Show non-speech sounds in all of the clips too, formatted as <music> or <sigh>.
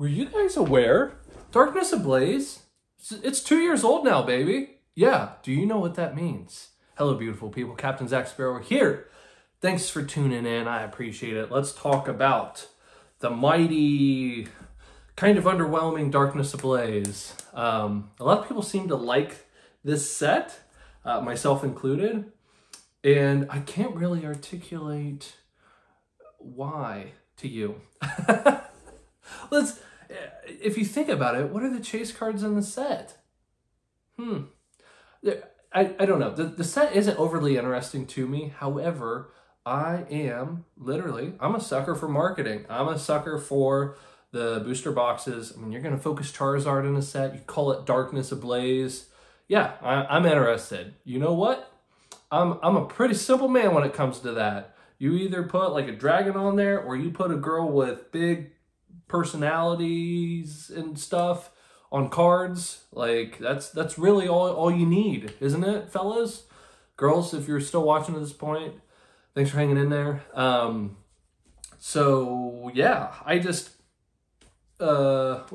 Were you guys aware? Darkness Ablaze, it's two years old now, baby. Yeah, do you know what that means? Hello, beautiful people. Captain Zach Sparrow here. Thanks for tuning in. I appreciate it. Let's talk about the mighty, kind of underwhelming Darkness Ablaze. Um, a lot of people seem to like this set, uh, myself included, and I can't really articulate why to you. <laughs> Let's if you think about it, what are the chase cards in the set? Hmm. I, I don't know. The, the set isn't overly interesting to me. However, I am literally, I'm a sucker for marketing. I'm a sucker for the booster boxes. I mean, you're going to focus Charizard in a set. You call it Darkness Ablaze. Yeah, I, am interested. You know what? I'm, I'm a pretty simple man when it comes to that. You either put like a dragon on there or you put a girl with big personalities and stuff on cards. Like that's that's really all all you need, isn't it, fellas? Girls, if you're still watching at this point, thanks for hanging in there. Um so yeah, I just uh <laughs>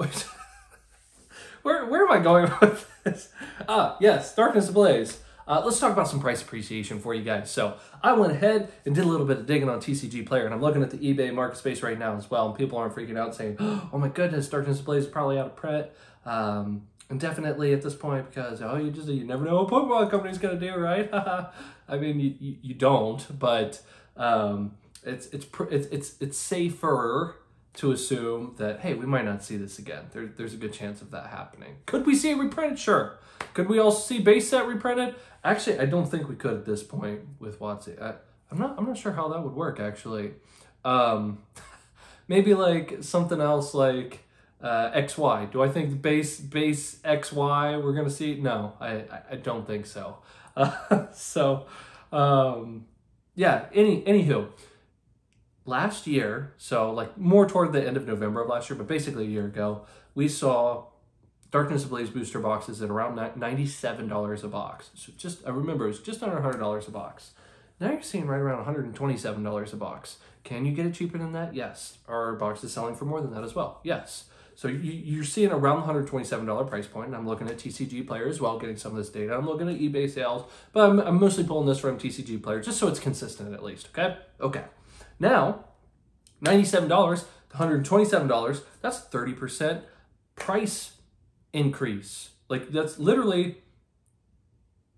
where where am I going with this? Ah, yes, Darkness Ablaze. Uh, let's talk about some price appreciation for you guys. So I went ahead and did a little bit of digging on TCG Player, and I'm looking at the eBay market space right now as well, and people aren't freaking out saying, <gasps> oh my goodness, Darkness Blaze is probably out of print. Um, and definitely at this point, because, oh, you just, you never know what Pokemon company's going to do, right? <laughs> I mean, you, you, you don't, but um, it's, it's, it's, it's, it's safer to assume that, hey, we might not see this again. There, there's a good chance of that happening. Could we see it reprinted? Sure. Could we also see base set reprinted? Actually, I don't think we could at this point with WotC. I, I'm not, I'm not sure how that would work, actually. Um, <laughs> maybe like something else like uh, XY. Do I think base base XY we're gonna see? No, I I don't think so. Uh, <laughs> so, um, yeah. Any anywho, last year, so like more toward the end of November of last year, but basically a year ago, we saw Darkness Ablaze booster boxes at around $97 a box. So just, I remember it was just under $100 a box. Now you're seeing right around $127 a box. Can you get it cheaper than that? Yes. Are boxes selling for more than that as well? Yes. So you, are seeing around $127 price point, and I'm looking at TCG Player as well, getting some of this data. I'm looking at eBay sales, but I'm, I'm mostly pulling this from TCG Player just so it's consistent at least, okay? Okay. Now, $97 to $127, that's 30% price increase. Like, that's literally,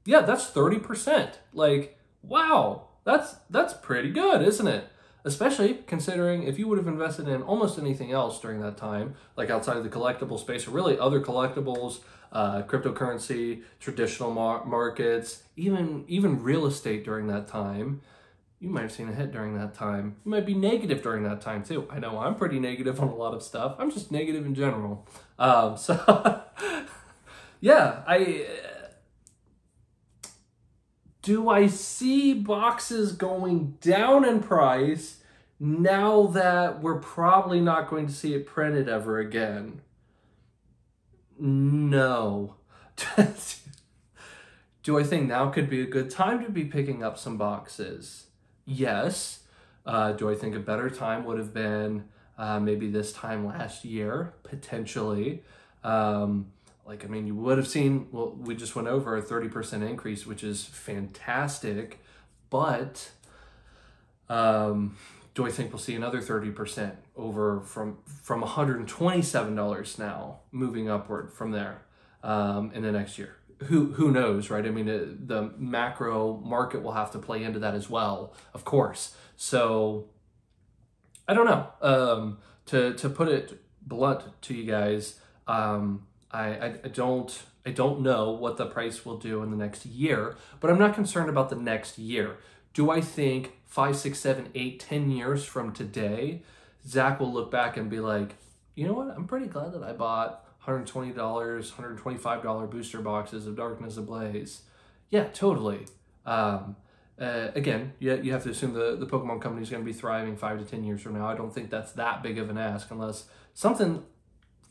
yeah, that's 30%. Like, wow, that's, that's pretty good, isn't it? Especially considering if you would have invested in almost anything else during that time, like outside of the collectible space or really other collectibles, uh, cryptocurrency, traditional mar- markets, even even real estate during that time, you might have seen a hit during that time. You might be negative during that time too. I know I'm pretty negative on a lot of stuff. I'm just negative in general. Um, so, <laughs> yeah, I. do I see boxes going down in price now that we're probably not going to see it printed ever again? No. <laughs> do I think now could be a good time to be picking up some boxes? Yes. Uh, do I think a better time would have been uh, maybe this time last year, potentially? Um, like, I mean, you would have seen, well, we just went over a 30% increase, which is fantastic. But um, do I think we'll see another 30% over from, from $127 now, moving upward from there um, in the next year? Who who knows, right? I mean, it, the macro market will have to play into that as well, of course. So I don't know. Um, to to put it blunt to you guys, um, I, I, I don't I don't know what the price will do in the next year, but I'm not concerned about the next year. Do I think five, six, seven, eight, ten years from today, Zach will look back and be like, you know what? I'm pretty glad that I bought $120, $125 booster boxes of Darkness Ablaze. Yeah, totally. Um, uh, again, you, you have to assume the, the Pokemon company is going to be thriving five to 10 years from now. I don't think that's that big of an ask unless something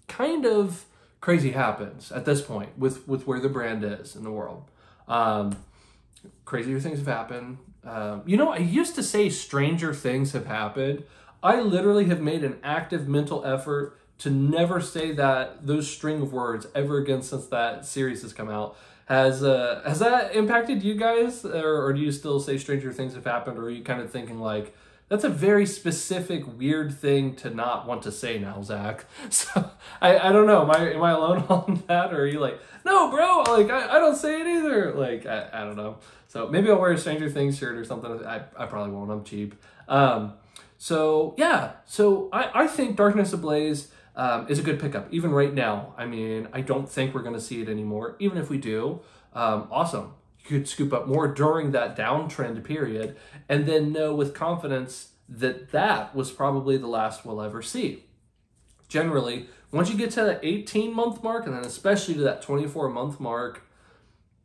kind of crazy happens at this point with, with where the brand is in the world. Um, crazier things have happened. Um, you know, I used to say stranger things have happened. I literally have made an active mental effort to never say that those string of words ever again since that series has come out. Has uh, has that impacted you guys, or, or do you still say stranger things have happened, or are you kind of thinking like that's a very specific weird thing to not want to say now, Zach? <laughs> So I, I don't know. Am I am I alone <laughs> on that, or are you like no, bro? Like I, I don't say it either. Like I, I don't know. So maybe I'll wear a Stranger Things shirt or something. I, I probably won't. I'm cheap. Um, so yeah, so I, I think Darkness Ablaze um, is a good pickup, even right now. I mean, I don't think we're going to see it anymore. Even if we do, um, awesome. You could scoop up more during that downtrend period and then know with confidence that that was probably the last we'll ever see. Generally, once you get to that 18 month mark, and then especially to that 24 month mark,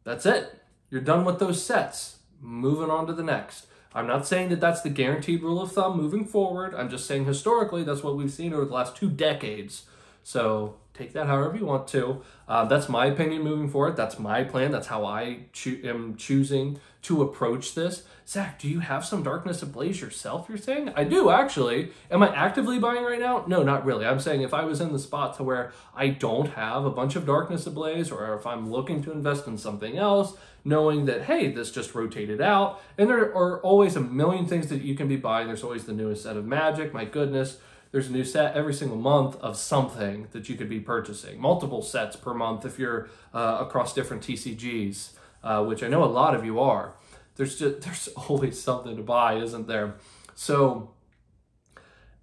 that's it. You're done with those sets. Moving on to the next. I'm not saying that that's the guaranteed rule of thumb moving forward. I'm just saying historically, that's what we've seen over the last two decades. So take that however you want to. Uh, that's my opinion moving forward. That's my plan. That's how I cho- am choosing to approach this. Zach, do you have some Darkness Ablaze yourself, you're saying? I do, actually. Am I actively buying right now? No, not really. I'm saying if I was in the spot to where I don't have a bunch of Darkness Ablaze, or if I'm looking to invest in something else, knowing that, hey, this just rotated out, and there are always a million things that you can be buying. There's always the newest set of Magic, my goodness there's a new set every single month of something that you could be purchasing. Multiple sets per month if you're uh, across different TCGs, uh, which I know a lot of you are. There's just <laughs> there's always something to buy, isn't there? So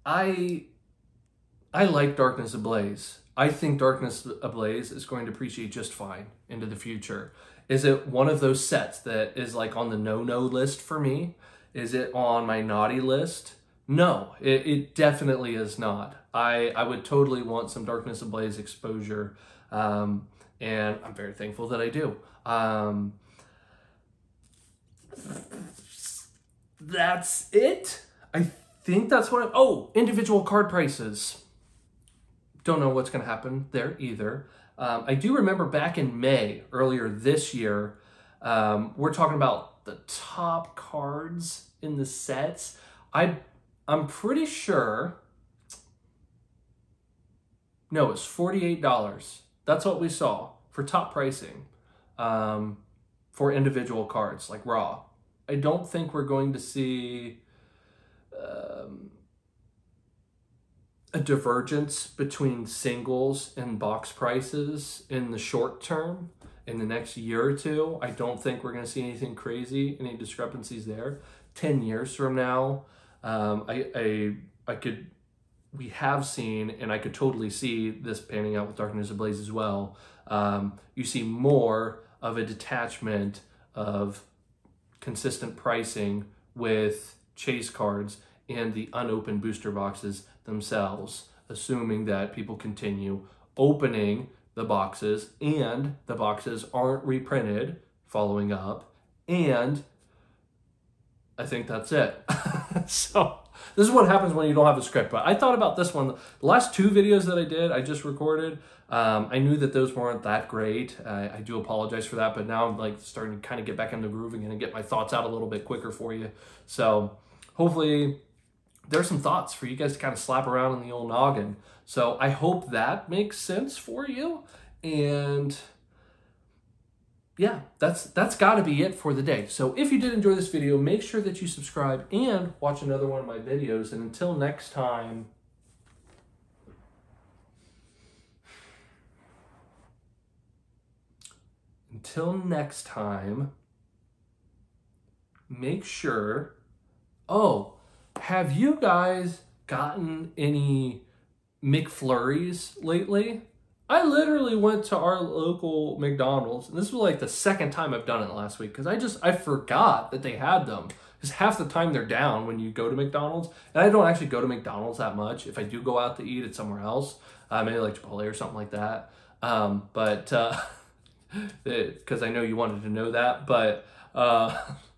I I like Darkness Ablaze. I think Darkness Ablaze is going to appreciate just fine into the future. Is it one of those sets that is like on the no-no list for me? Is it on my naughty list? No, it, it definitely is not. I, I would totally want some Darkness Ablaze exposure, um, and I'm very thankful that I do. Um, that's it. I think that's what. I, oh, individual card prices. Don't know what's going to happen there either. Um, I do remember back in May earlier this year, um, we're talking about the top cards in the sets. I I'm pretty sure. No, it's $48. That's what we saw for top pricing um, for individual cards like Raw. I don't think we're going to see um, a divergence between singles and box prices in the short term in the next year or two. I don't think we're going to see anything crazy, any discrepancies there. 10 years from now, um, I, I, I could, we have seen, and I could totally see this panning out with Darkness Ablaze as well. Um, you see more of a detachment of consistent pricing with chase cards and the unopened booster boxes themselves, assuming that people continue opening the boxes and the boxes aren't reprinted following up and I think that's it. <laughs> <laughs> so this is what happens when you don't have a script. But I thought about this one. The last two videos that I did, I just recorded. Um, I knew that those weren't that great. I, I do apologize for that, but now I'm like starting to kind of get back into grooving and get my thoughts out a little bit quicker for you. So hopefully there's some thoughts for you guys to kind of slap around in the old noggin. So I hope that makes sense for you. And yeah, that's that's got to be it for the day. So if you did enjoy this video, make sure that you subscribe and watch another one of my videos. And until next time, until next time, make sure. Oh, have you guys gotten any McFlurries lately? I literally went to our local McDonald's, and this was like the second time I've done it last week because I just I forgot that they had them. Because half the time they're down when you go to McDonald's, and I don't actually go to McDonald's that much. If I do go out to eat, it's somewhere else, uh, maybe like Chipotle or something like that. Um, but because uh, <laughs> I know you wanted to know that, but uh,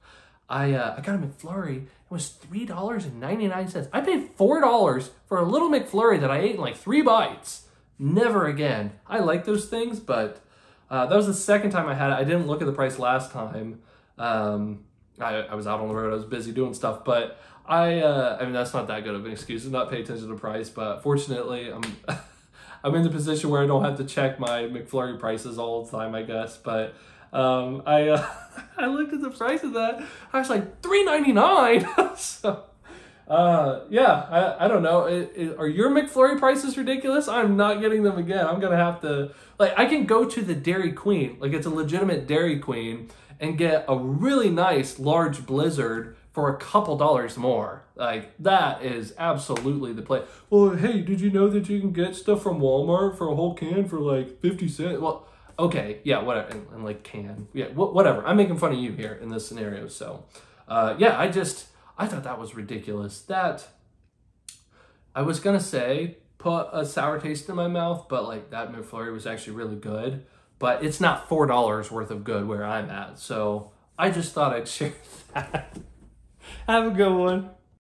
<laughs> I uh, I got a McFlurry. It was three dollars and ninety nine cents. I paid four dollars for a little McFlurry that I ate in like three bites. Never again. I like those things, but uh, that was the second time I had it. I didn't look at the price last time. Um, I, I, was out on the road. I was busy doing stuff, but I, uh, I mean, that's not that good of an excuse to not pay attention to the price. But fortunately, I'm, <laughs> I'm in the position where I don't have to check my McFlurry prices all the time, I guess. But um, I uh, <laughs> I looked at the price of that. I was like three ninety nine. <laughs> so uh, yeah, I, I don't know. It, it, are your McFlurry prices ridiculous? I'm not getting them again. I'm gonna have to like I can go to the Dairy Queen, like it's a legitimate Dairy Queen, and get a really nice large Blizzard for a couple dollars more. Like that is absolutely the play. Well, hey, did you know that you can get stuff from Walmart for a whole can for like fifty cents? Well, okay, yeah, whatever, and, and like can, yeah, wh- whatever. I'm making fun of you here in this scenario, so uh, yeah, I just I thought that was ridiculous. That I was gonna say put a sour taste in my mouth, but like that McFlurry was actually really good. But it's not four dollars worth of good where I'm at. So I just thought I'd <laughs> share that. Have a good one.